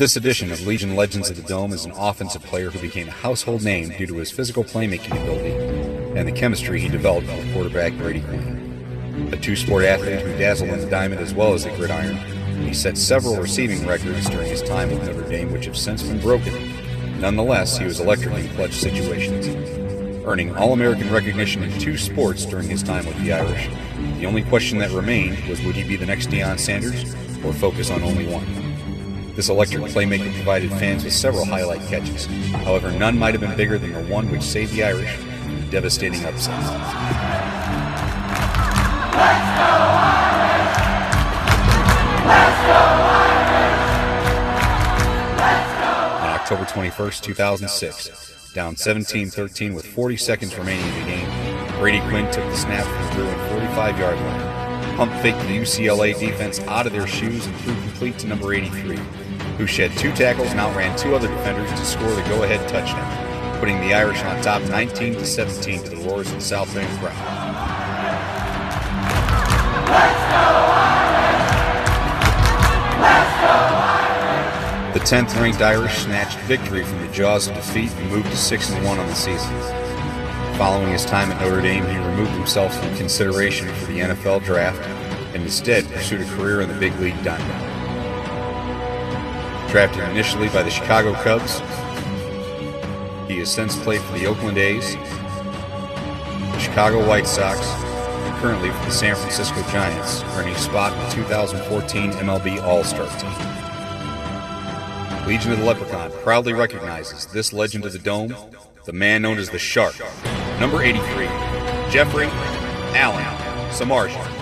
this edition of Legion Legends of the Dome is an offensive player who became a household name due to his physical playmaking ability and the chemistry he developed with quarterback Brady Quinn. A two sport athlete who dazzled in the diamond as well as the gridiron, he set several receiving records during his time with Notre Dame, which have since been broken. Nonetheless, he was electric in clutch situations, earning All American recognition in two sports during his time with the Irish. The only question that remained was would he be the next Deion Sanders or focus on only one? This electric playmaker provided fans with several highlight catches. However, none might have been bigger than the one which saved the Irish from a devastating upset. On October 21st, 2006, down 17-13 with 40 seconds remaining in the game, Brady Quinn took the snap from the Bruin 45-yard line, pump faked the UCLA defense out of their shoes and threw complete to number 83, who shed two tackles and outran two other defenders to score the go-ahead touchdown, putting the Irish on top 19 to 17 to the roars of the South Bend crowd. The 10th ranked Irish snatched victory from the jaws of defeat and moved to 6 1 on the season. Following his time at Notre Dame, he removed himself from consideration for the NFL draft and instead pursued a career in the big league diamond drafted initially by the Chicago Cubs. He has since played for the Oakland A's, the Chicago White Sox, and currently for the San Francisco Giants, earning a spot in the 2014 MLB All-Star team. Legion of the Leprechaun proudly recognizes this legend of the Dome, the man known as the Shark, number 83, Jeffrey Allen Samardzija.